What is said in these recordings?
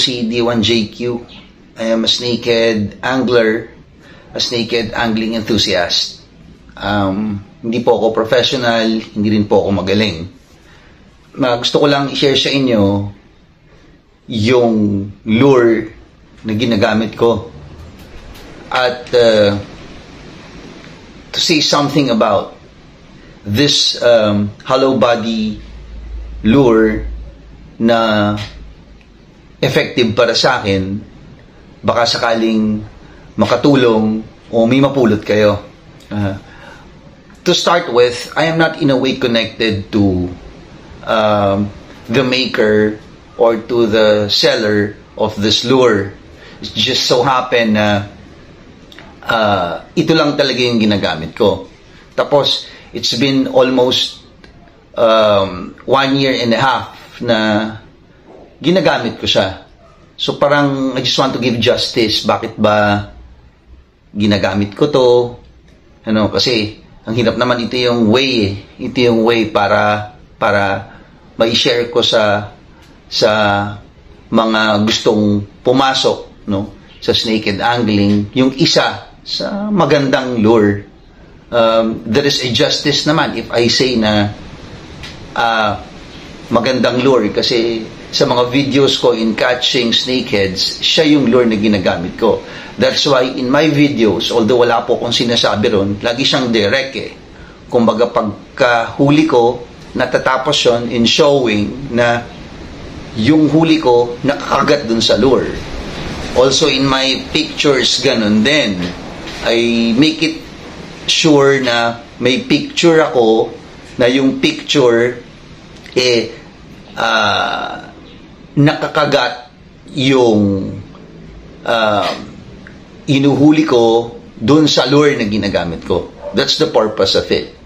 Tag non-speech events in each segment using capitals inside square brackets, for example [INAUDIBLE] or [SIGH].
si D1JQ. I am a snakehead angler, a snakehead angling enthusiast. Um, hindi po ako professional, hindi rin po ako magaling. Uh, gusto ko lang i-share sa inyo yung lure na ginagamit ko. At uh, to say something about this um, hollow body lure na effective para sa akin, baka sakaling makatulong o may mapulot kayo. Uh, to start with, I am not in a way connected to um, the maker or to the seller of this lure. It just so happen na uh, ito lang talaga yung ginagamit ko. Tapos, it's been almost um, one year and a half na ginagamit ko siya. So parang I just want to give justice. Bakit ba ginagamit ko to? Ano, kasi ang hirap naman ito yung way eh. Ito yung way para para mai-share ko sa sa mga gustong pumasok no sa snake and angling yung isa sa magandang lure um, there is a justice naman if I say na uh, magandang lure kasi sa mga videos ko in catching snakeheads, siya yung lure na ginagamit ko. That's why in my videos, although wala po akong sinasabi ron, lagi siyang direct eh. Kumbaga pagkahuli ko, natatapos yon in showing na yung huli ko nakakagat dun sa lure. Also in my pictures, ganun din. I make it sure na may picture ako na yung picture eh uh, nakakagat yung uh, inuhuli ko dun sa lure na ginagamit ko. That's the purpose of it.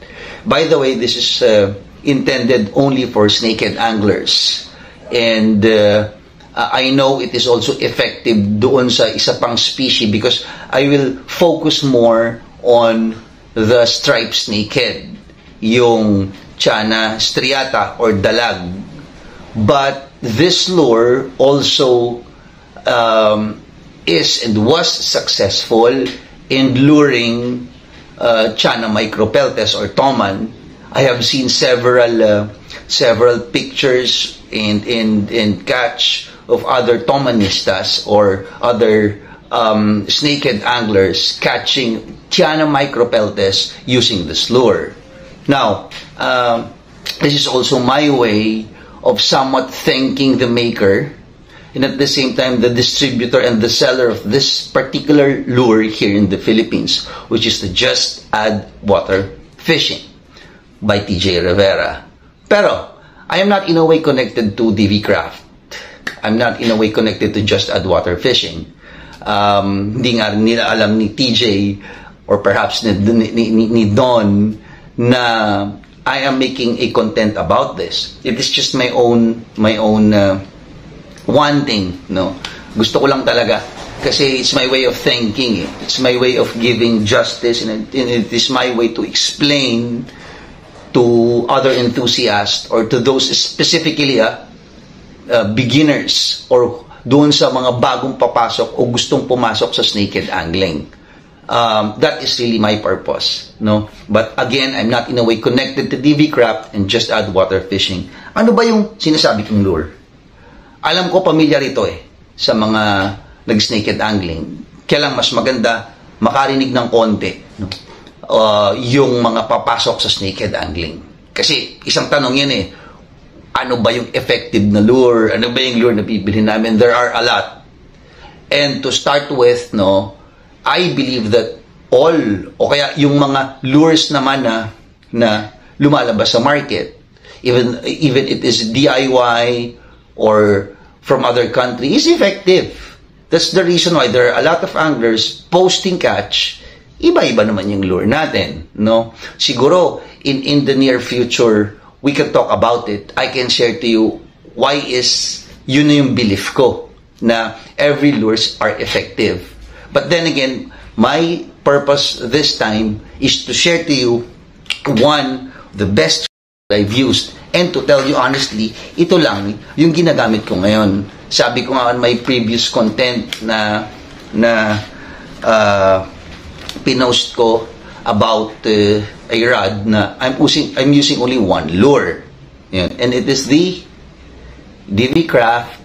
By the way, this is uh, intended only for snakehead anglers. And uh, I know it is also effective doon sa isa pang species because I will focus more on the striped snakehead, yung chana striata or dalag. But this lure also um, is and was successful in luring uh, Chana micropeltes or Toman. I have seen several uh, several pictures and in in catch of other Tomanistas or other um, snakehead anglers catching Tiana micropeltes using this lure. Now, um, this is also my way of somewhat thanking the maker and at the same time the distributor and the seller of this particular lure here in the Philippines, which is the Just Add Water Fishing by TJ Rivera. Pero, I am not in a way connected to DV Craft. I'm not in a way connected to Just Add Water Fishing. Um, hindi nga nila alam ni TJ or perhaps ni, ni, ni, ni Don na I am making a content about this. It is just my own my own uh, wanting, no. Gusto ko lang talaga kasi it's my way of thinking. Eh. It's my way of giving justice and it is my way to explain to other enthusiasts or to those specifically uh, uh, beginners or doon sa mga bagong papasok o gustong pumasok sa snakehead angling um, that is really my purpose. No? But again, I'm not in a way connected to DV craft and just add water fishing. Ano ba yung sinasabi kong lure? Alam ko pamilyar ito eh sa mga nag-snakehead angling. Kaya lang mas maganda makarinig ng konti no? uh, yung mga papasok sa snakehead angling. Kasi isang tanong yan eh, ano ba yung effective na lure? Ano ba yung lure na bibili namin? There are a lot. And to start with, no, I believe that all o kaya yung mga lures naman na na lumalabas sa market even even it is DIY or from other country is effective. That's the reason why there are a lot of anglers posting catch. Iba-iba naman yung lure natin, no? Siguro in in the near future we can talk about it. I can share to you why is yun yung belief ko na every lures are effective But then again, my purpose this time is to share to you one, the best I've used. And to tell you honestly, ito lang yung ginagamit ko ngayon. Sabi ko nga on my previous content na na uh, pinost ko about uh, a rod na I'm using I'm using only one lure. Yan. And it is the DV Craft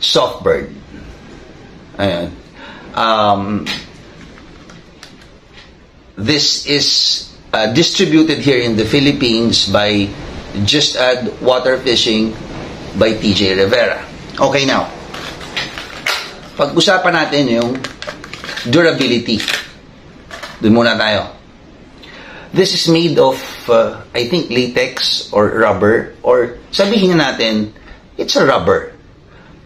Softbird. Ayan. Um, this is uh, distributed here in the Philippines by Just Add Water Fishing by TJ Rivera. Okay now, pag-usapan natin yung durability. Doon muna tayo. This is made of, uh, I think, latex or rubber. Or sabihin na natin, it's a rubber.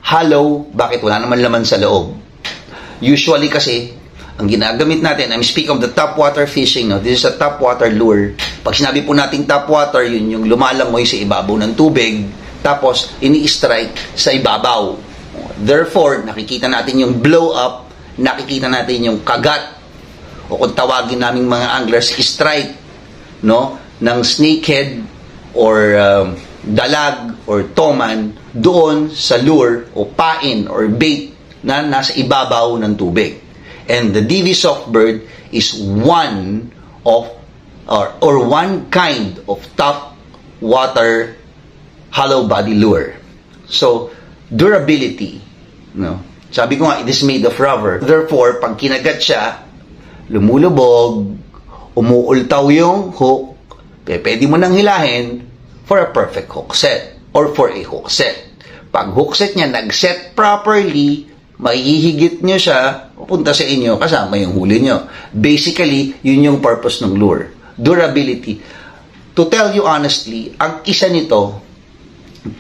Hollow, bakit wala naman laman sa loob? Usually kasi, ang ginagamit natin, I'm speaking of the top water fishing, no? this is a top water lure. Pag sinabi po nating top water, yun yung lumalangoy sa ibabaw ng tubig, tapos ini-strike sa ibabaw. Therefore, nakikita natin yung blow up, nakikita natin yung kagat, o kung tawagin naming mga anglers, strike, no? ng snakehead or um, dalag or toman doon sa lure o pain or bait na nasa ibabaw ng tubig. And the DV Softbird is one of or, or one kind of top water hollow body lure. So, durability, no? Sabi ko nga, it is made of rubber. Therefore, pag kinagat siya, lumulubog, umuultaw yung hook, pwede mo nang hilahin for a perfect hook set or for a hook set. Pag hook set niya nag-set properly, maihigit nyo siya, pupunta sa inyo kasama yung huli nyo. Basically, yun yung purpose ng lure. Durability. To tell you honestly, ang isa nito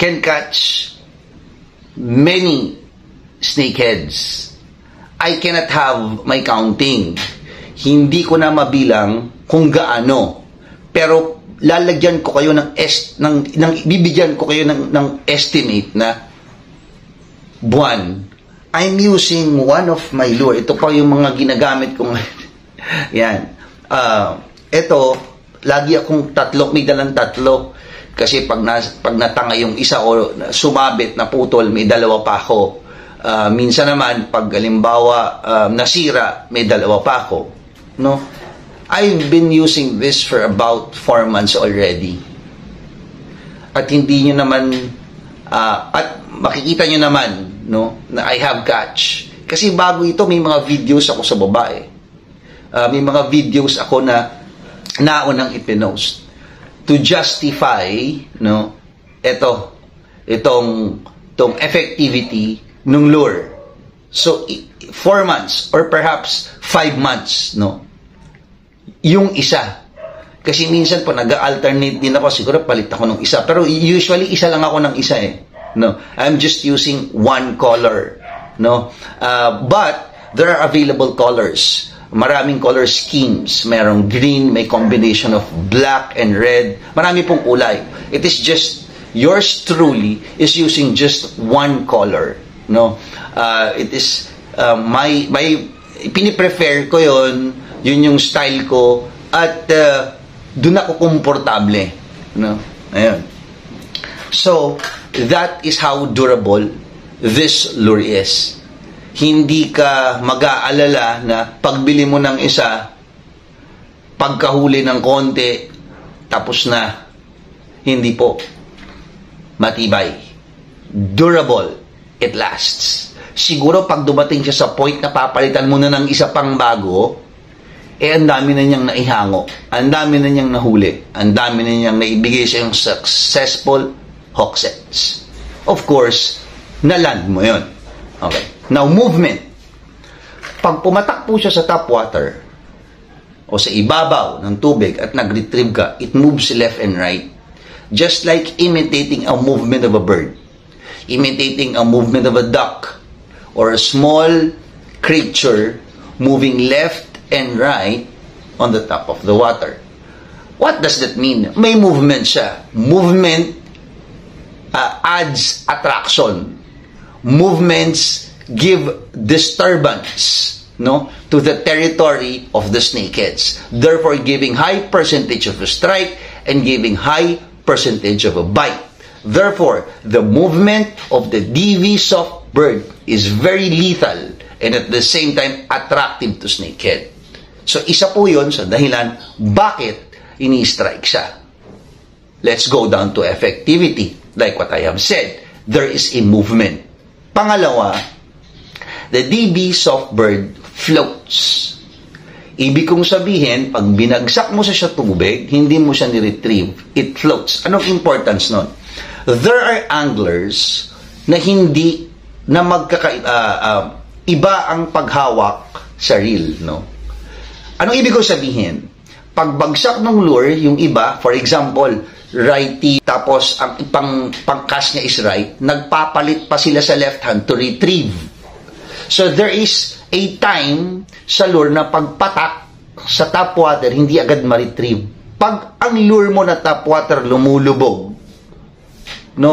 can catch many snakeheads. I cannot have my counting. Hindi ko na mabilang kung gaano. Pero lalagyan ko kayo ng est ng, ng bibigyan ko kayo ng ng estimate na buwan I'm using one of my lure. Ito pa yung mga ginagamit ko [LAUGHS] Yan. Uh, ito, lagi akong tatlo, may dalang tatlo. Kasi pag, na, pag natanga yung isa o sumabit na putol, may dalawa pa ako. Uh, minsan naman, pag halimbawa uh, nasira, may dalawa pa ako. No? I've been using this for about 4 months already. At hindi nyo naman, uh, at makikita nyo naman, no, na I have catch. Kasi bago ito, may mga videos ako sa babae. Uh, may mga videos ako na naunang ipinost to justify no ito itong tong effectivity ng lure so 4 months or perhaps 5 months no yung isa kasi minsan po nag-alternate din ako siguro palit ako ng isa pero usually isa lang ako ng isa eh No, I'm just using one color. No, uh, but there are available colors. Maraming color schemes. Merong green, may combination of black and red. Marami pong kulay. It is just yours truly is using just one color. No, uh, it is uh, my my piniprefer ko yon yun yung style ko at uh, doon ako komportable no ayun so that is how durable this lure is. Hindi ka mag-aalala na pagbili mo ng isa, pagkahuli ng konti, tapos na. Hindi po. Matibay. Durable. It lasts. Siguro pag dumating siya sa point na papalitan mo na ng isa pang bago, eh ang dami na niyang naihango. Ang dami na niyang nahuli. Ang dami na niyang naibigay sa yung successful sets. Of course, na-land mo yon. Okay. Now, movement. Pag pumatak po siya sa top water o sa ibabaw ng tubig at nag-retrieve ka, it moves left and right. Just like imitating a movement of a bird. Imitating a movement of a duck or a small creature moving left and right on the top of the water. What does that mean? May movement siya. Movement uh, adds attraction. Movements give disturbance. no, to the territory of the snakeheads, therefore giving high percentage of a strike and giving high percentage of a bite. Therefore, the movement of the DV soft bird is very lethal and at the same time attractive to snakehead. So isa po yon sa dahilan bakit ini-strike siya. Let's go down to effectivity. Like what I have said, there is a movement. Pangalawa, the DB soft bird floats. Ibig kong sabihin, pag binagsak mo sa siya tubig, hindi mo siya ni-retrieve. It floats. Anong importance nun? There are anglers na hindi na magkaka uh, uh, iba ang paghawak sa reel, no? Anong ibig kong sabihin? Pagbagsak ng lure, yung iba, for example, righty, tapos ang pang, pangkas niya is right, nagpapalit pa sila sa left hand to retrieve. So there is a time sa lure na pagpatak sa top water, hindi agad ma-retrieve. Pag ang lure mo na top water lumulubog, no?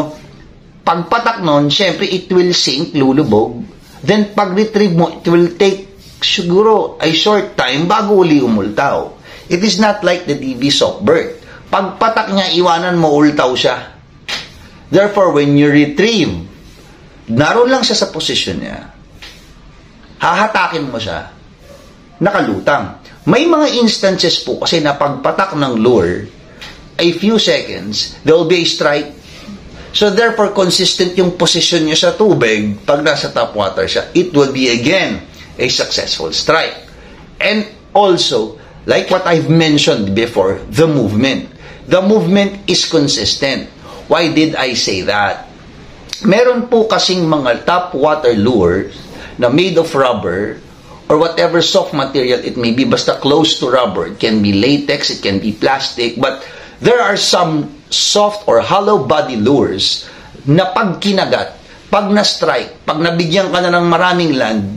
Pagpatak nun, syempre it will sink, lulubog. Then pag retrieve mo, it will take siguro a short time bago uli umultaw. It is not like the DV soft bird. Pagpatak niya, iwanan mo, ultaw siya. Therefore, when you retrieve, naroon lang siya sa position niya, hahatakin mo siya, nakalutang. May mga instances po kasi na pagpatak ng lure, a few seconds, there will be a strike So therefore, consistent yung position niya sa tubig pag nasa top water siya. It will be again a successful strike. And also, like what I've mentioned before, the movement. The movement is consistent. Why did I say that? Meron po kasing mga top water lures na made of rubber or whatever soft material it may be, basta close to rubber. It can be latex, it can be plastic, but there are some soft or hollow body lures na pag kinagat, pag na-strike, pag nabigyan ka na ng maraming land,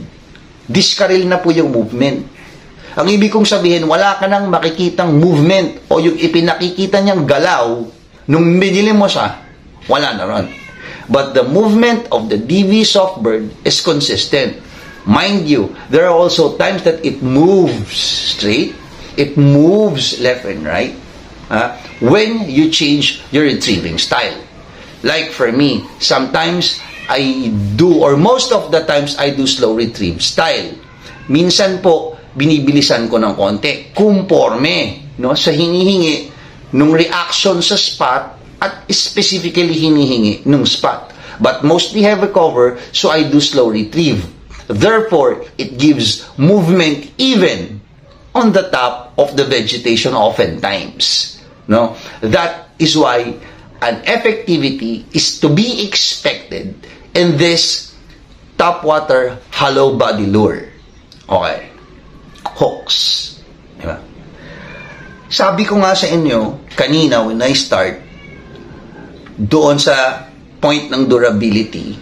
diskaril na po yung movement. Ang ibig kong sabihin, wala ka nang makikitang movement o yung ipinakikita niyang galaw nung binili mo siya, wala na ron. But the movement of the DV softbird is consistent. Mind you, there are also times that it moves straight, it moves left and right, uh, when you change your retrieving style. Like for me, sometimes I do, or most of the times I do slow retrieve style. Minsan po, binibilisan ko ng konti, kumporme no, sa hinihingi nung reaction sa spot at specifically hinihingi nung spot. But mostly have a cover, so I do slow retrieve. Therefore, it gives movement even on the top of the vegetation oftentimes. No? That is why an effectivity is to be expected in this topwater hollow body lure. Okay. Hooks. Diba? Sabi ko nga sa inyo, kanina when I start, doon sa point ng durability,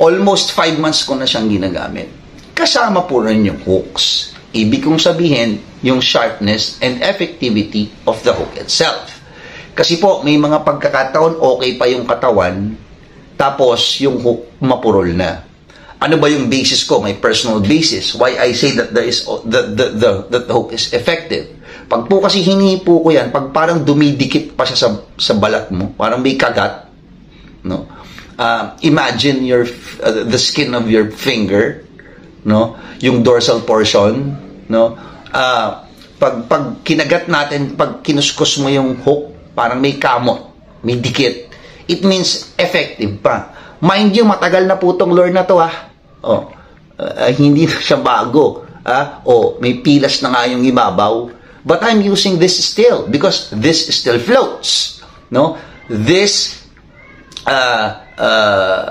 almost 5 months ko na siyang ginagamit. Kasama po rin yung hooks. Ibig kong sabihin, yung sharpness and effectivity of the hook itself. Kasi po, may mga pagkakataon okay pa yung katawan, tapos yung hook mapurol na. Ano ba yung basis ko? My personal basis. Why I say that there is the, the, the, the hook is effective. Pag po kasi hinihipo ko yan, pag parang dumidikit pa siya sa, sa balat mo, parang may kagat, no? Uh, imagine your uh, the skin of your finger, no? Yung dorsal portion, no? uh, pag, pag kinagat natin, pag kinuskus mo yung hook, parang may kamot, may dikit, it means effective pa. Mind you, matagal na po tong lure na to ha. Oh, uh, hindi na siya bago. Ah, oh, may pilas na nga yung ibabaw. But I'm using this still because this still floats. No? This uh, uh,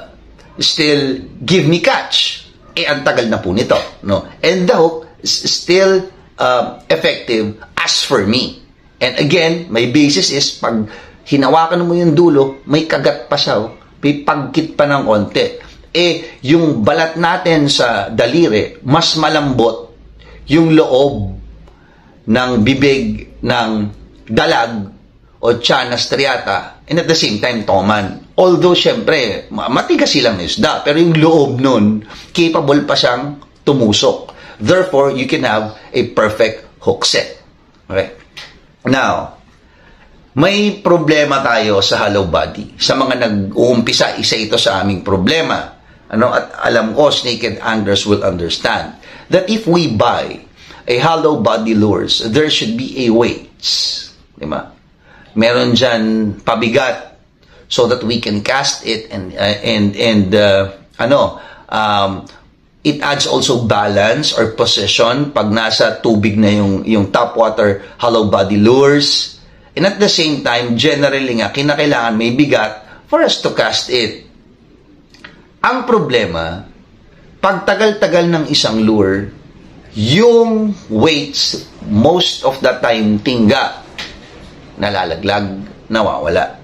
still give me catch. Eh, ang tagal na po nito. No? And the hook is still uh, effective as for me. And again, my basis is pag hinawakan mo yung dulo, may kagat pa siya, oh. may pagkit pa ng konti. Eh, yung balat natin sa daliri, mas malambot yung loob ng bibig ng dalag o tiyan na striata and at the same time toman. Although, syempre, matigas silang isda, pero yung loob nun, capable pa siyang tumusok. Therefore, you can have a perfect hook set. Okay? Now, may problema tayo sa hollow body. Sa mga nag-uumpisa, isa ito sa aming problema. Ano, at alam ko, naked anglers will understand that if we buy a hollow body lures, there should be a weights. Di ba? Meron dyan pabigat so that we can cast it and uh, and and uh, ano um, it adds also balance or position pag nasa tubig na yung yung top water hollow body lures and at the same time generally nga kinakailangan may bigat for us to cast it ang problema pag tagal-tagal ng isang lure yung weights most of the time tingga nalalaglag nawawala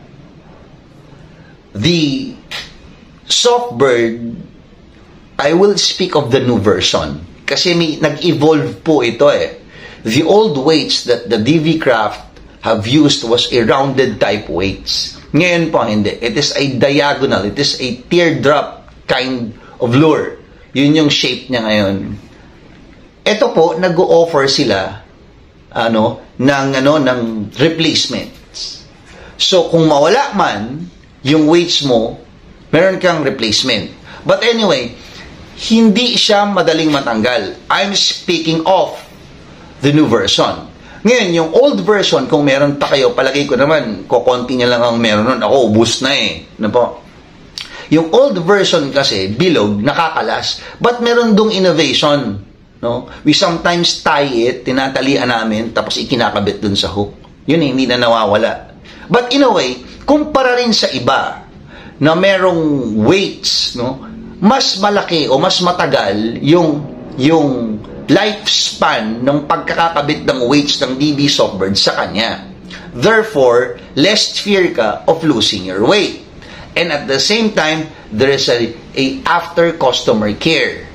the soft bird, I will speak of the new version. Kasi may, nag-evolve po ito eh. The old weights that the DV Craft have used was a rounded type weights. Ngayon po hindi. It is a diagonal. It is a teardrop kind of lure. Yun yung shape niya ngayon. Ito po, nag-offer sila ano, ng, ano, ng replacements. So, kung mawala man, yung weights mo, meron kang replacement. But anyway, hindi siya madaling matanggal. I'm speaking of the new version. Ngayon, yung old version, kung meron pa kayo, palagay ko naman, kukonti niya lang ang meron nun. Ako, ubus na eh. Ano po? Yung old version kasi, bilog, nakakalas. But meron dong innovation. No? We sometimes tie it, tinatalian namin, tapos ikinakabit dun sa hook. Yun eh, hindi na nawawala. But in a way, kumpara rin sa iba na merong weights, no? Mas malaki o mas matagal yung yung lifespan ng pagkakakabit ng weights ng DB Softbird sa kanya. Therefore, less fear ka of losing your weight. And at the same time, there is a, a after customer care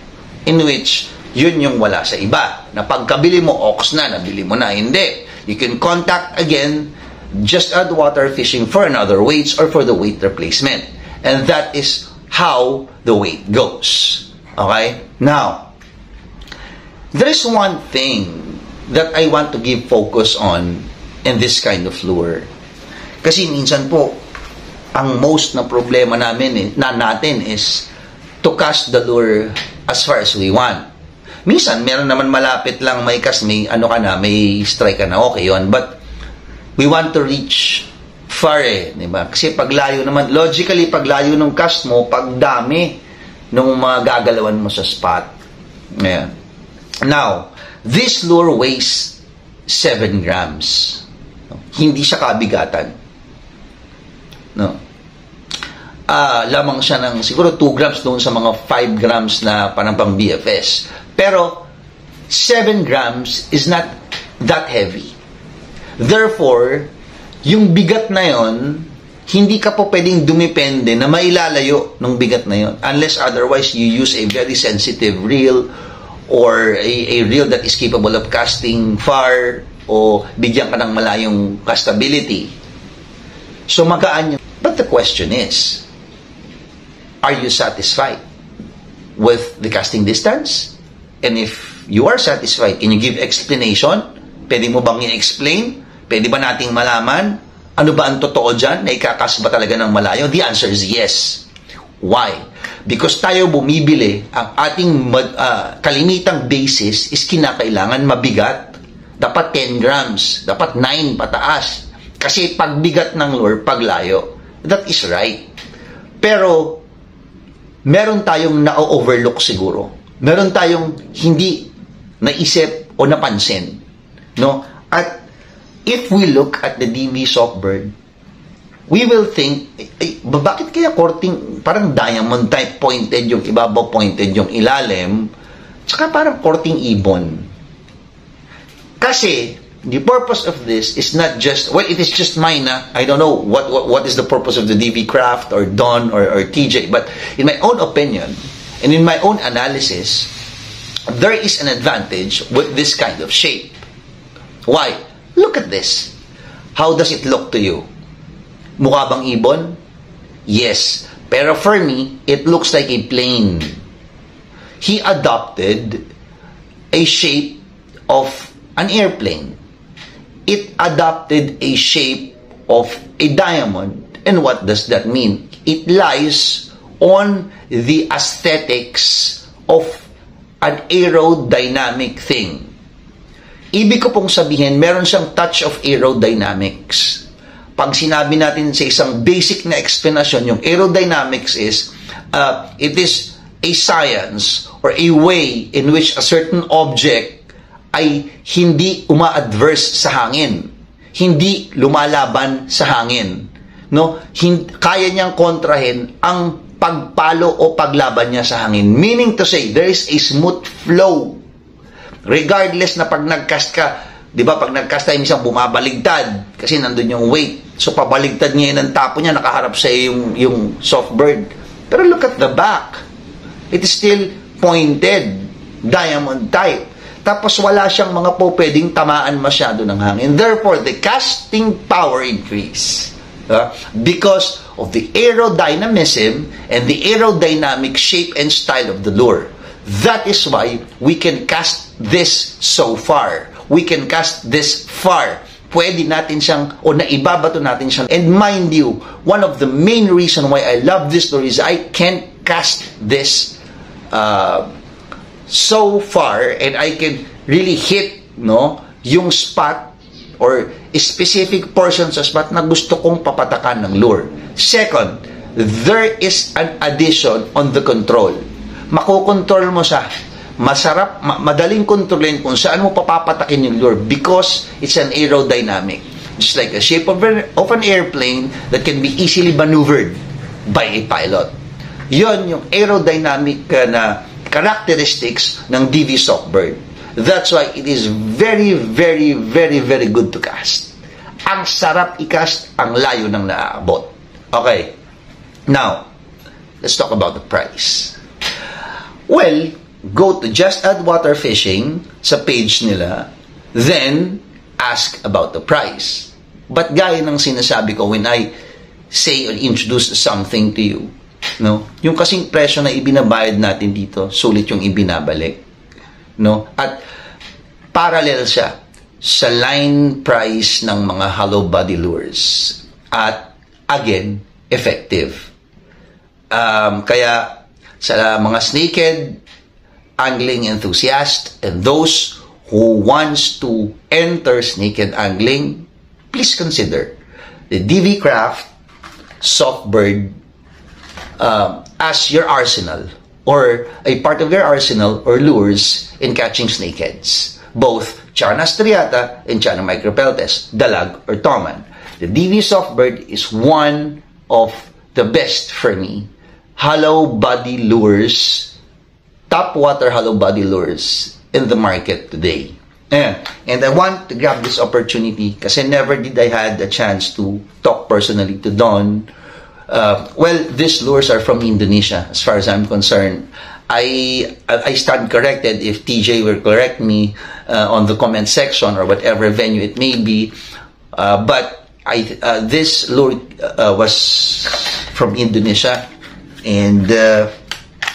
in which yun yung wala sa iba. Na pagkabili mo, ox na, nabili mo na, hindi. You can contact again just add water fishing for another weights or for the weight replacement. And that is how the weight goes. Okay? Now, there is one thing that I want to give focus on in this kind of lure. Kasi minsan po, ang most na problema namin eh, na natin is to cast the lure as far as we want. Minsan, meron naman malapit lang may cast, may ano ka na, may strike ka na, okay yon But we want to reach far eh, di ba? Kasi paglayo naman, logically, paglayo ng cast mo, pagdami nung mga gagalawan mo sa spot. Ayan. Now, this lure weighs 7 grams. Hindi siya kabigatan. No. Ah, lamang siya ng siguro 2 grams doon sa mga 5 grams na parang pang BFS. Pero 7 grams is not that heavy. Therefore, yung bigat na yon, hindi ka po pwedeng dumepende na mailalayo ng bigat na yon unless otherwise you use a very sensitive reel or a, a reel that is capable of casting far o bigyan ka ng malayong castability. So magaan yun. But the question is, are you satisfied with the casting distance? And if you are satisfied, can you give explanation? Pwede mo bang i-explain Pwede ba nating malaman ano ba ang totoo dyan? Na ikakas ba talaga ng malayo? The answer is yes. Why? Because tayo bumibili, ang ating uh, kalimitang basis is kinakailangan mabigat. Dapat 10 grams, dapat 9 pataas. Kasi pagbigat ng lure, paglayo. That is right. Pero, meron tayong na-overlook siguro. Meron tayong hindi naisip o napansin. No? At if we look at the DV Softbird, we will think, eh, bakit kaya korting, parang diamond type pointed yung ibabaw pointed yung ilalim, tsaka parang korting ibon. Kasi, the purpose of this is not just, well, it is just mine, ah. I don't know what, what, what is the purpose of the DV Craft or Don or, or TJ, but in my own opinion, and in my own analysis, there is an advantage with this kind of shape. Why? Look at this. How does it look to you? Mukha bang ibon? Yes. Pero for me, it looks like a plane. he adopted a shape of an airplane. It adopted a shape of a diamond. And what does that mean? It lies on the aesthetics of an aerodynamic thing. Ibig ko pong sabihin, meron siyang touch of aerodynamics. Pag sinabi natin sa isang basic na explanation, yung aerodynamics is, uh, it is a science or a way in which a certain object ay hindi uma-adverse sa hangin. Hindi lumalaban sa hangin. No? Hin- kaya niyang kontrahin ang pagpalo o paglaban niya sa hangin. Meaning to say, there is a smooth flow. Regardless na pag nagcast ka, di ba, pag nagcast tayo, minsan bumabaligtad kasi nandun yung weight. So, pabaligtad niya yung tapo niya, nakaharap sa yung, yung soft bird. Pero look at the back. It is still pointed, diamond type. Tapos wala siyang mga po pwedeng tamaan masyado ng hangin. Therefore, the casting power increase. Uh, because of the aerodynamism and the aerodynamic shape and style of the lure. That is why we can cast this so far. We can cast this far. Pwede natin siyang, o naibabato natin siyang. And mind you, one of the main reason why I love this lure is I can cast this uh, so far and I can really hit no yung spot or specific portion sa spot na gusto kong papatakan ng lure. Second, there is an addition on the control. Makokontrol mo siya. Masarap, ma- madaling kontrolin kung saan mo papapatakin yung lure because it's an aerodynamic. Just like the shape of an, of an airplane that can be easily maneuvered by a pilot. Yon yung aerodynamic uh, na characteristics ng DV Sockbird. That's why it is very, very, very, very good to cast. Ang sarap i-cast, ang layo ng naaabot. Okay. Now, let's talk about the price. Well, go to Just Add Water Fishing sa page nila, then ask about the price. But gaya ng sinasabi ko when I say or introduce something to you, no? Yung kasing presyo na ibinabayad natin dito, sulit yung ibinabalik. No? At parallel siya sa line price ng mga hollow body lures. At again, effective. Um, kaya sa mga snakehead angling enthusiast and those who wants to enter snakehead angling, please consider the DV Craft Softbird uh, as your arsenal or a part of your arsenal or lures in catching snakeheads, both Chana striata and Chana micropeltes, dalag or toman. The DV Softbird is one of the best for me hollow body lures, top water hollow body lures in the market today. And, and I want to grab this opportunity kasi never did I had a chance to talk personally to Don uh, well, these lures are from Indonesia, as far as I'm concerned. I I stand corrected if TJ will correct me uh, on the comment section or whatever venue it may be. Uh, but I uh, this lure uh, was from Indonesia, and uh,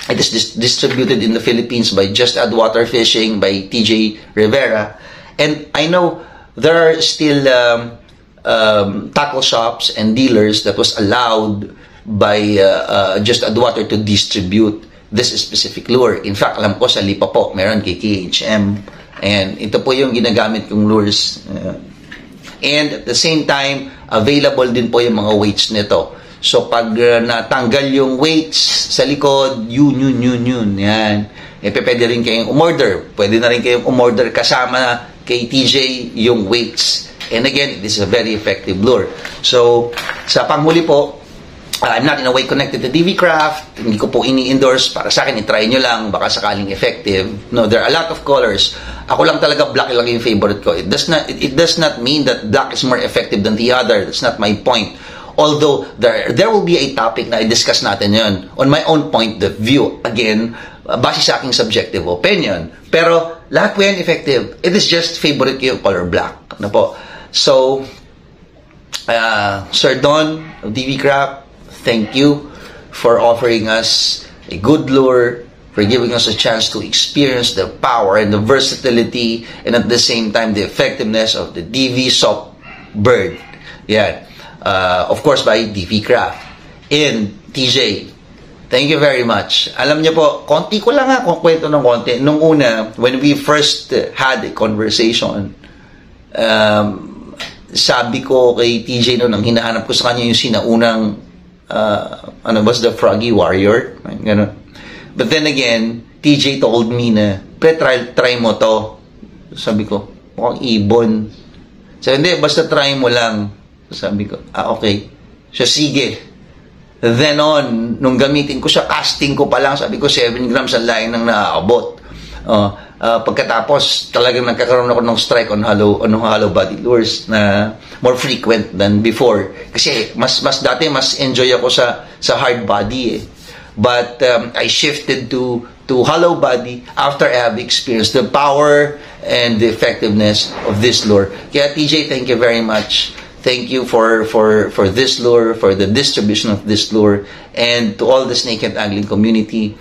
it is dis- distributed in the Philippines by Just Add Water Fishing by TJ Rivera, and I know there are still. Um, um, tackle shops and dealers that was allowed by uh, uh, just Adwater to distribute this specific lure. In fact, alam ko sa Lipa po, meron kay KHM. And ito po yung ginagamit kong lures. Uh, and at the same time, available din po yung mga weights nito. So pag uh, natanggal yung weights sa likod, yun, yun, yun, yun. Yan. E pwede rin kayong umorder. Pwede na rin kayong umorder kasama kay TJ yung weights And again, this is a very effective lure. So, sa panghuli po, I'm not in a way connected to DV Craft. Hindi ko po ini-endorse. Para sa akin, itry nyo lang. Baka sakaling effective. No, there are a lot of colors. Ako lang talaga black lang yung favorite ko. It does not, it, it does not mean that black is more effective than the other. That's not my point. Although, there, there will be a topic na i-discuss natin yon On my own point of view, again, base sa aking subjective opinion. Pero, lahat po yan effective. It is just favorite yung color black. Ano po? So, uh, Sir Don of DV Crap, thank you for offering us a good lure for giving us a chance to experience the power and the versatility and at the same time the effectiveness of the DV Soft Bird. Yan. Uh, of course, by DV Craft. And TJ, thank you very much. Alam niyo po, konti ko lang nga kung kwento ng konti. Nung una, when we first had a conversation, um, sabi ko kay TJ no, nang hinahanap ko sa kanya yung sinaunang uh, ano was the Froggy Warrior ganun. but then again TJ told me na pre try, try mo to sabi ko mukhang ibon sabi hindi basta try mo lang sabi ko ah okay. So sige. Then on nung gamitin ko siya casting ko pa lang sabi ko 7 grams ang lain ng naaabot uh, uh, pagkatapos talagang nagkakaroon ako ng strike on hollow on hollow body lures na more frequent than before. Kasi mas mas dati mas enjoy ako sa sa hard body eh. But um, I shifted to to hollow body after I have experienced the power and the effectiveness of this lure. Kaya TJ thank you very much thank you for for for this lure for the distribution of this lure and to all the snake and angling community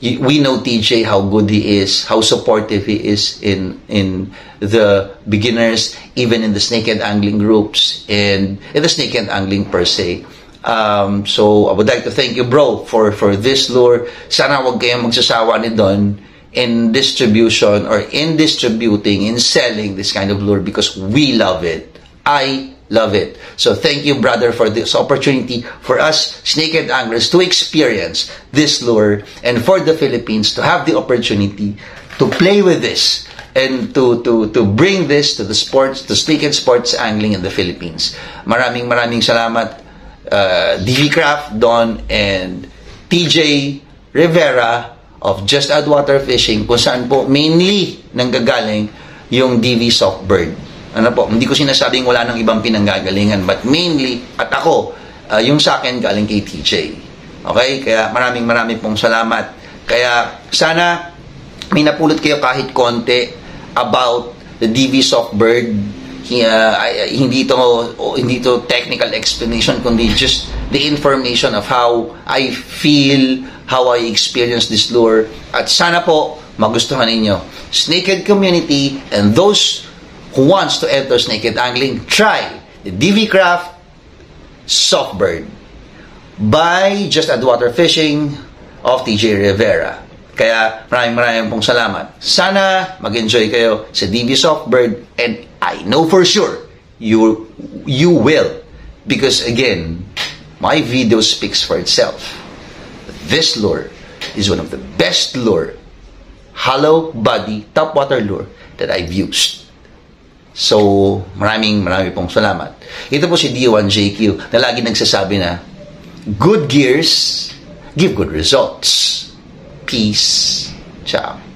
we know TJ how good he is, how supportive he is in in the beginners, even in the snake and angling groups, and in the snake and angling per se. Um, so I would like to thank you, bro, for for this lure. Sana wag kayong magsasawa ni Don in distribution or in distributing, in selling this kind of lure because we love it. I Love it. So thank you, brother, for this opportunity for us snakehead anglers to experience this lure and for the Philippines to have the opportunity to play with this and to to to bring this to the sports, to snakehead sports angling in the Philippines. Maraming maraming salamat, uh, DV Craft, Don, and TJ Rivera of Just Add Water Fishing kung saan po mainly nanggagaling yung DV Soft Bird. Ano po, hindi ko sinasabing wala nang ibang pinanggagalingan, but mainly, at ako, uh, yung sa akin galing kay TJ. Okay? Kaya maraming maraming pong salamat. Kaya sana may napulot kayo kahit konti about the DV Soft Bird. Uh, hindi to hindi to technical explanation kundi just the information of how I feel, how I experience this lure. At sana po magustuhan ninyo. Snakehead community and those who wants to enter naked angling, try the DV Craft Softbird by Just Add Water Fishing of TJ Rivera. Kaya maraming maraming pong salamat. Sana mag-enjoy kayo sa DV Softbird and I know for sure you you will because again my video speaks for itself. This lure is one of the best lure hollow body topwater lure that I've used. So, maraming maraming pong salamat. Ito po si D1JQ na lagi nagsasabi na, good gears give good results. Peace. Ciao.